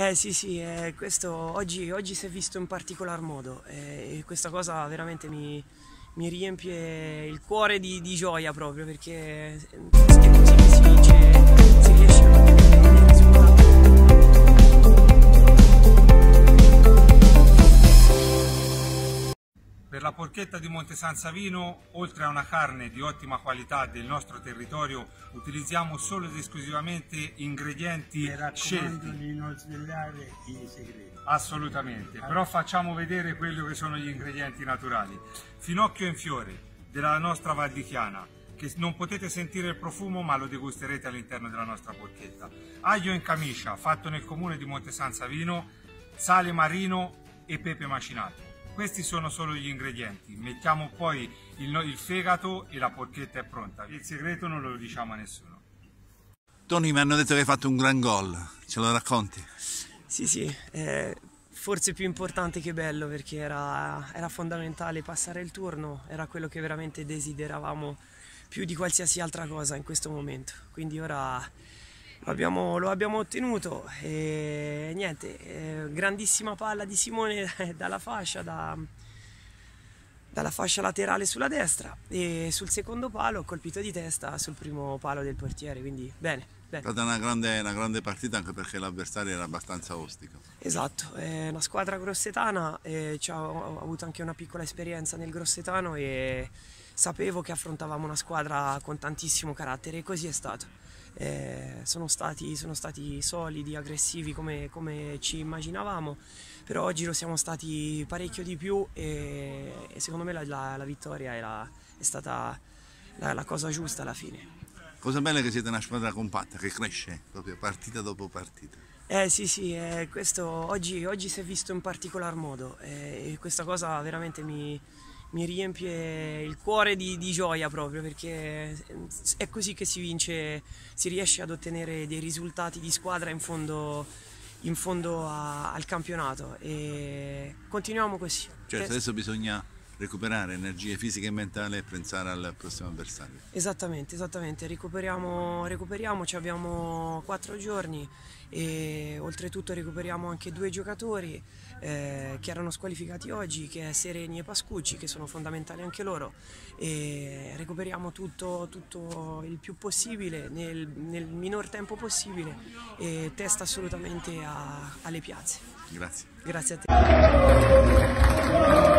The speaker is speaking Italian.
Eh sì sì, eh, questo oggi, oggi, si è visto in particolar modo eh, e questa cosa veramente mi, mi riempie il cuore di, di, gioia proprio perché è così che si vince, la porchetta di Monte San Savino, oltre a una carne di ottima qualità del nostro territorio, utilizziamo solo ed esclusivamente ingredienti scelti. di non svegliare i segreti. Assolutamente, però facciamo vedere quelli che sono gli ingredienti naturali. Finocchio in fiore della nostra Val di Chiana, che non potete sentire il profumo ma lo degusterete all'interno della nostra porchetta. Aglio in camicia, fatto nel comune di Monte San Savino, sale marino e pepe macinato. Questi sono solo gli ingredienti, mettiamo poi il, il, fegato e la porchetta è pronta. Il segreto non lo diciamo a nessuno. Tony, mi hanno detto che hai fatto un gran gol, ce lo racconti? Sì, sì, eh, forse più importante che bello perché era, era fondamentale passare il turno, era quello che veramente desideravamo più di qualsiasi altra cosa in questo momento. Quindi ora lo abbiamo, lo abbiamo ottenuto e niente, eh, grandissima palla di Simone dalla fascia, da, dalla fascia laterale sulla destra e sul secondo palo ho colpito di testa sul primo palo del portiere, quindi bene. bene. È stata una grande, una grande partita anche perché l'avversario era abbastanza ostico. Esatto, è una squadra grossetana, e ho avuto anche una piccola esperienza nel grossetano e sapevo che affrontavamo una squadra con tantissimo carattere e così è stato eh, sono, stati, sono, stati, solidi, aggressivi come, come, ci immaginavamo, però oggi lo siamo stati parecchio di più e, e secondo me la, la, la vittoria era, è stata la, la cosa giusta alla fine. Cosa bella è che siete una squadra compatta, che cresce proprio partita dopo partita. Eh sì sì, eh, questo oggi, oggi, si è visto in particolar modo eh, e questa cosa veramente mi, mi riempie il cuore di, di, gioia proprio perché è così che si vince, si riesce ad ottenere dei risultati di squadra in fondo, in fondo a, al campionato e continuiamo così. Certo, adesso bisogna recuperare energie fisiche e mentali e pensare al prossimo avversario. Esattamente, esattamente, recuperiamo, recuperiamoci, abbiamo quattro giorni e oltretutto recuperiamo anche due giocatori eh, che erano squalificati oggi, che è Sereni e Pascucci, che sono fondamentali anche loro e recuperiamo tutto, tutto il più possibile nel, nel, minor tempo possibile e testa assolutamente a, alle piazze. Grazie. Grazie a te.